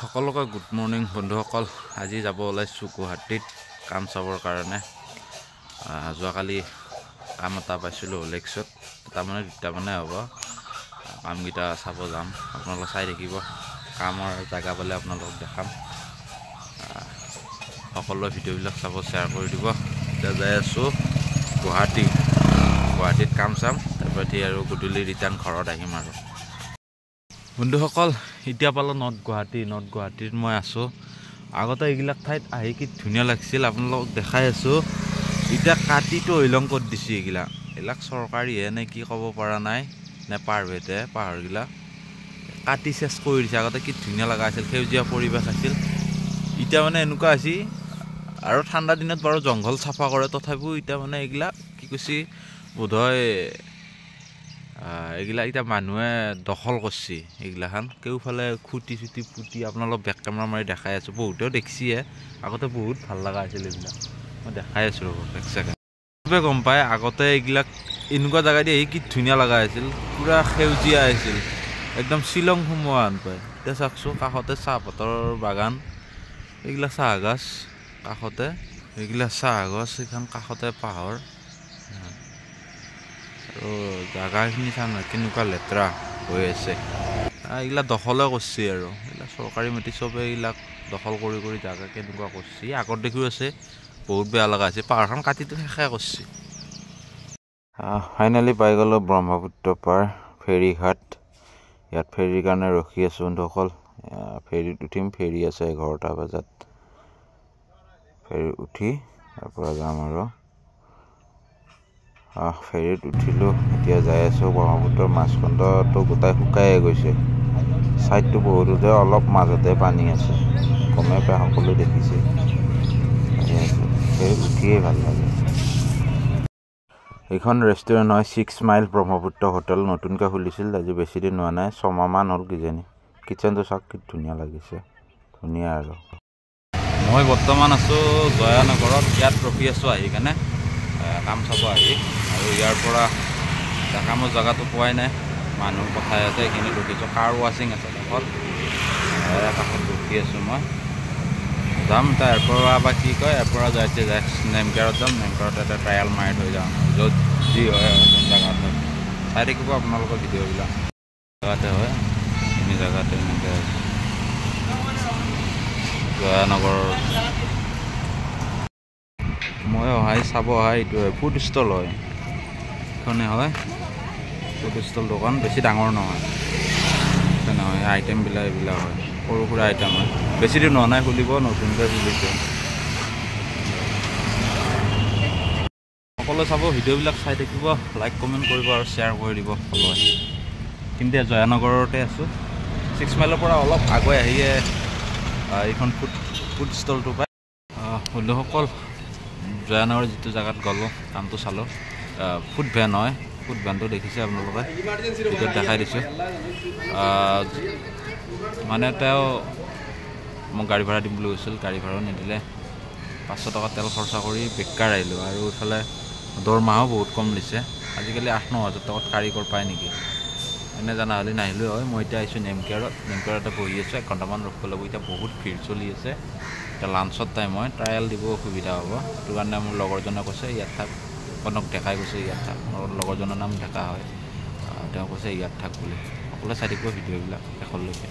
সকলোকে good morning বন্ধুসকল। আজি যাব ওলাইছোঁ গুৱাহাটীত কাম চাবৰ কাৰণে। যোৱাকালি কাম এটা পাইছিলোঁ অলেক্সত তাৰমানে দুটামানে হ'ব। কামকেইটা চাব যাম। আপোনালোকে চাই থাকিব কামৰ জেগা পালে আপোনালোকক দেখাম। সকলোৱে ভিডিঅ'বিলাক চাব শ্বেয়াৰ কৰি দিব। এতিয়া যাই আছোঁ গুৱাহাটী। গুৱাহাটীত কাম চাম। তাৰপৰা আৰু গধূলি ৰিটাৰ্ণ ঘৰত আহিম আৰু। বন্ধুসকল এতিয়া পালোঁ নৰ্থ গুৱাহাটী নৰ্থ গুৱাহাটীত মই আছোঁ। আগতে এইবিলাক ঠাইত আহি কি ধুনীয়া লাগিছিল আপোনালোকক দেখাই আছোঁ। এতিয়া কাটিটো হৈলং ক'ত দিছে এইগিলা? এইবিলাক চৰকাৰীহে নে কি ক'ব পৰা নাই? নে প্ৰাইভেটে পাহাৰগিলা? কাটি চেচ কৰি দিছে আগতে কি ধুনীয়া লগা আছিল সেউজীয়া পৰিৱেশ আছিল। এতিয়া মানে এনেকুৱা হৈছে আৰু ঠাণ্ডা দিনত বাৰু জংঘল চাফা কৰে তথাপিও এতিয়া মানে এইগিলা কি কৈছে বোধহয় এইগিলা এতিয়া মানুহে দখল কৰিছে এইগিলাখান কেওফালে খুটি চুটি পুতি আপোনালোক বেক কেমেৰা মাৰি দেখাই আছোঁ। বহুতেও দেখিছে আগতে বহুত ভাল লগা আছিল এইবিলাক। মই দেখাই আছোঁ ৰ'ব এক ছেকেণ্ড চবে গম পায় আগতে এইবিলাক এনেকুৱা দি আহি কি ধুনীয়া লগা আছিল পূৰা সেউজীয়া আছিল। একদম শ্বিলং সোমোৱা হেন পায় এতিয়া চাওকচোন কাষতে চাহপাতৰ বাগান এইগিলা চাহ গছ কাষতে এইগিলা চাহ গছ এইখন কাষতে পাহাৰ। আৰু জেগাখিনি চাম কেনেকুৱা লেতেৰা হৈ আছে। এইগিলা দখলে কৰিছে আৰু। এইবিলাক চৰকাৰী মাটি চবে এইবিলাক দখল কৰি কৰি জেগা কেনেকুৱা কৰিছে। আগত দেখিও আছে বহুত বেয়া লগা হৈছে পাহাৰখন কাটিটো শেষে কৰিছে। ফাইনেলি পাই গ'লোঁ ব্ৰহ্মপুত্ৰ পাৰ ফেৰীঘাট। ইয়াত ফেৰীৰ কাৰণে ৰখি আছোঁ বন্ধুসকল। ফেৰীত উঠিম ফেৰী আছে এঘাৰটা বজাত। ফেৰীত উঠি তাৰপৰা যাম আৰু। ফেৰীত উঠিলোঁ। এতিয়া যাই আছোঁ ব্ৰহ্মপুত্ৰৰ মাছখণ্ডটো গোটাই শুকায়ে গৈছে। ছাইডটো বহুতো যে অলপ মাজতে পানী আছে। গমেই পাই সকলোৱে দেখিছে। ফেৰীত উঠিয়েই ভাল লাগে। এইখন ৰেষ্টুৰেণ্ট হয় ছিক্স মাইল ব্ৰহ্মপুত্ৰ হোটেল। নতুনকৈ খুলিছিল আজি বেছিদিন হোৱা নাই। ছমাহমান হ'ল কিজানি। কিটচেনটো চাওক কি ধুনীয়া লাগিছে। ধুনীয়া আৰু। মই বৰ্তমান আছোঁ জয়ানগৰত। ইয়াত ৰখি আছোঁ আহি কেনে। কাম চাব আহি। আৰু ইয়াৰ পৰা কামৰ জেগাটো পোৱাই নাই। মানুহ পঠাই আছে এইখিনি ৰখিছোঁ কাৰ ৱাশ্বিং আছে কাষত? কাষত ৰখি আছোঁ মই। যাম ইয়াৰ পৰা বা কি কয় ইয়াৰ পৰা যাইছে যায় নেমকেয়াৰত যাম। নেমকেয়াৰত এটা ট্ৰায়েল মাৰি থৈ যাম। য'ত যি হয় যোন জেগাত। হয় চাই থাকিব আপোনালোকৰ ভিডিঅ'বিলাক। জেগাতে হয় এইখিনি জেগাতে এনেকৈ জয়ানগৰৰ অহাই চাব অহা এইটো হয় ফুড ষ্টল হয়। এইখনে হয়। ফুড ষ্টল দোকান বেছি ডাঙৰ নহয়। সেইখনে হয় আইটেমবিলাক এইবিলাক হয়। সৰু সুৰা আইটেম হয়। বেছি দিন নাই খুলিব নতুনকৈ খুলিছে। সকলোৱে চাব ভিডিঅ'বিলাক চাই থাকিব লাইক কমেণ্ট কৰিব আৰু শ্বেয়াৰ কৰি দিব সকলোৱে। কিন্তু জয়ানগৰতে আছোঁ। ছিক্স মাইলৰ পৰা অলপ আগুৱাই আহিয়ে এইখন ফুড ফুড ষ্টলটো পায় বন্ধুসকল জয়ানগৰ যিটো জেগাত গ'লোঁ কামটো চালোঁ। ফুড ভেন হয় ফুড ভেনটো দেখিছে আপোনালোকে ভিতৰত দেখাই দিছোঁ। মানে তেওঁ মোক গাড়ী ভাড়া দিম বুলি কৈছিল গাড়ী ভাড়াও নিদিলে। পাঁচশ টকা তেল খৰচা কৰি বেকাৰ আহিলোঁ আৰু ইফালে দৰমহাও বহুত কম দিছে। আজিকালি আঠ ন হাজাৰ টকাত কাৰিকৰ পায় নেকি? এনে জানা হ'লে নাহিলোঁ হয়। মই এতিয়া আহিছোঁ নেমকেয়াৰত। নেমকেয়াৰতে বহি আছোঁ। এক ঘণ্টামান ৰখিব লাগিব। এতিয়া বহুত ভিৰ চলি আছে। এতিয়া টাইম হয়। ট্ৰায়েল দিব অসুবিধা হ'ব। সেইটো কাৰণে মোৰ লগৰজনে কৈছে ইয়াত থাক। কনক দেখাই গৈছে ইয়াত থাক। মোৰ লগৰজনৰ নাম ডেকা হয়। তেওঁ কৈছে ইয়াত থাক বুলি। সকলোৱে চাই থাকিব ভিডিঅ'বিলাক শেষলৈকে